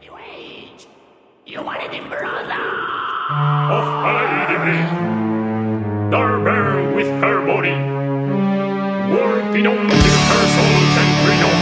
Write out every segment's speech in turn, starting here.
new age. You wanted him, brother. Of high degree, with her body, working on her souls and freedom.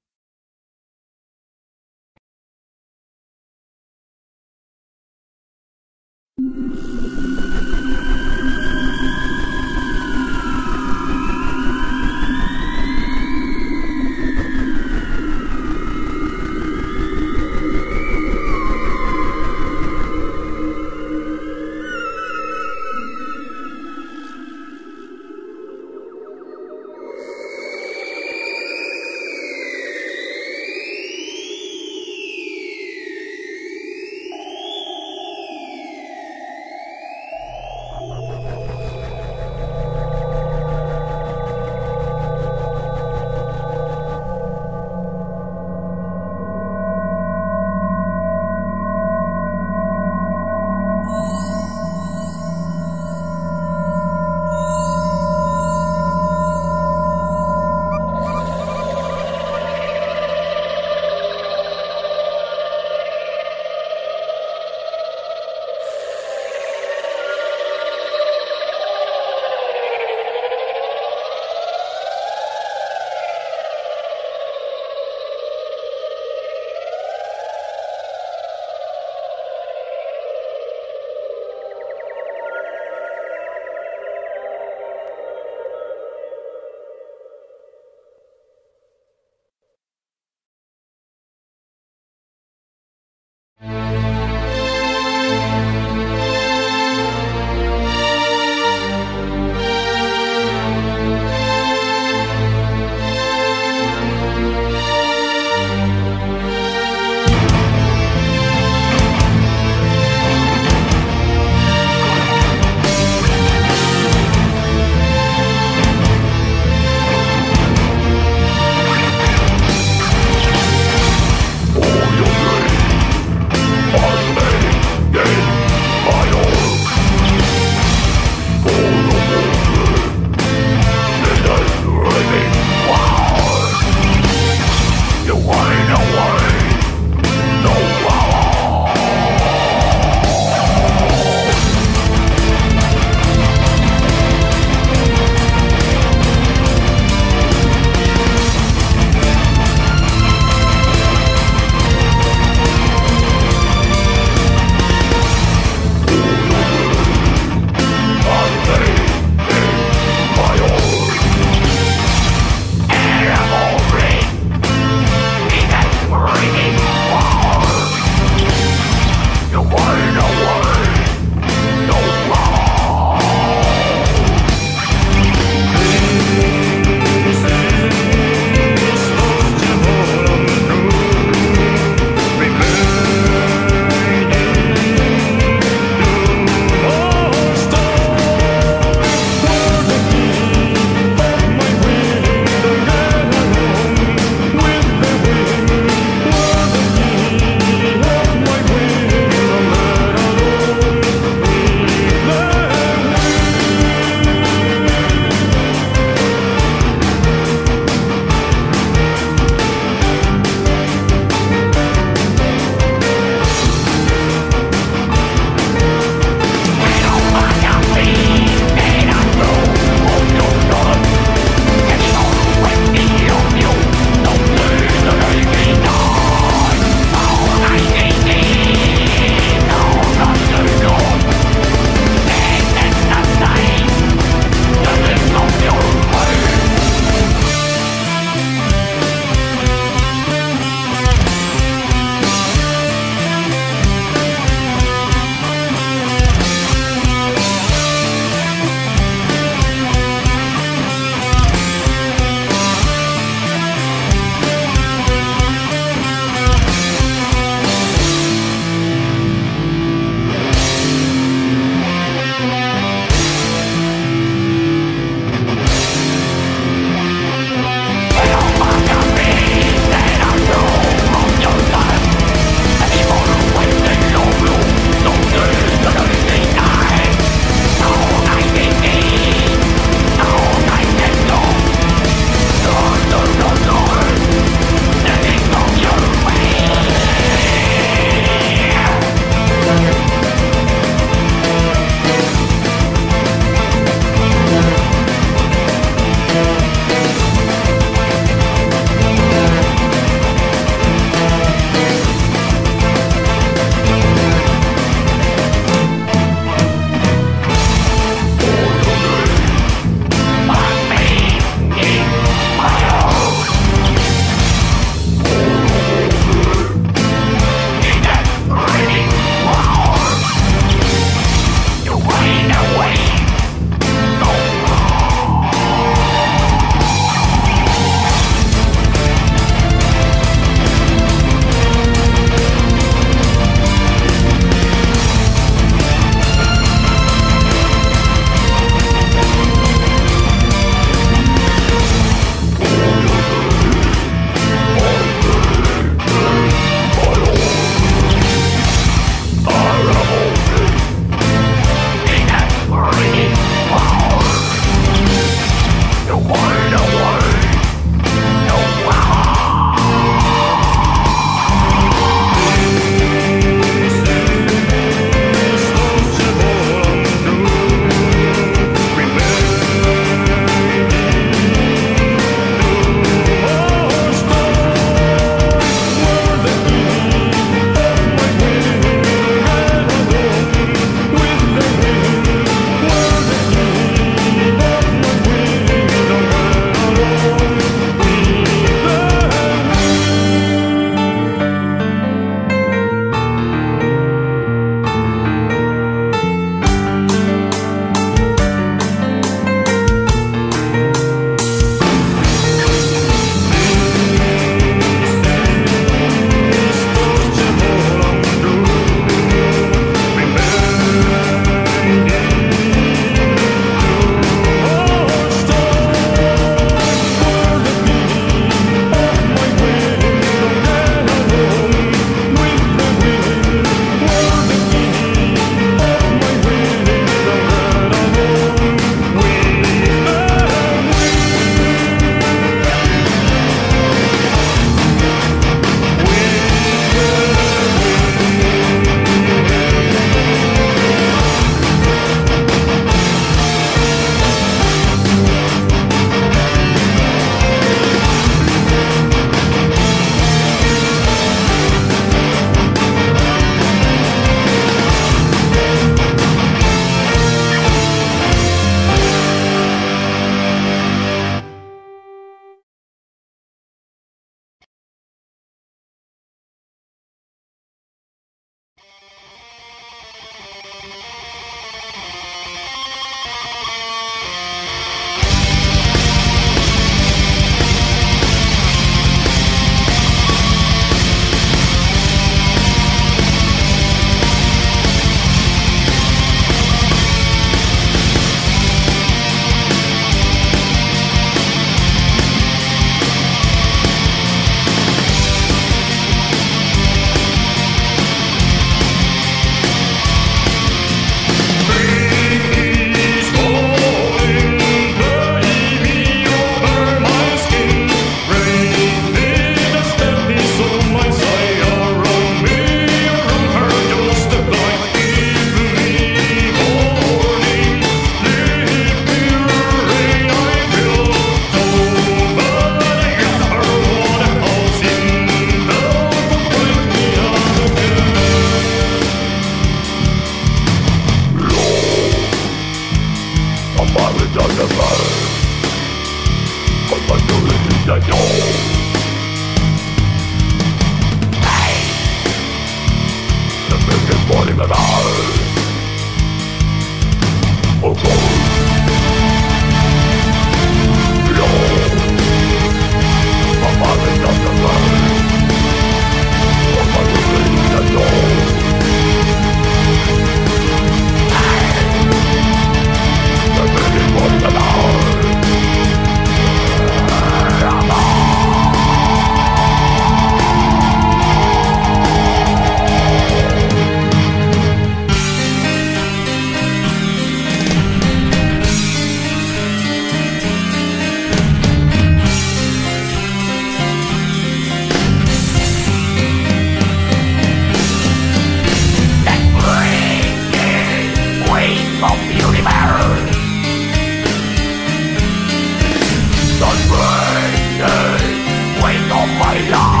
Hey, hey, wait on my love.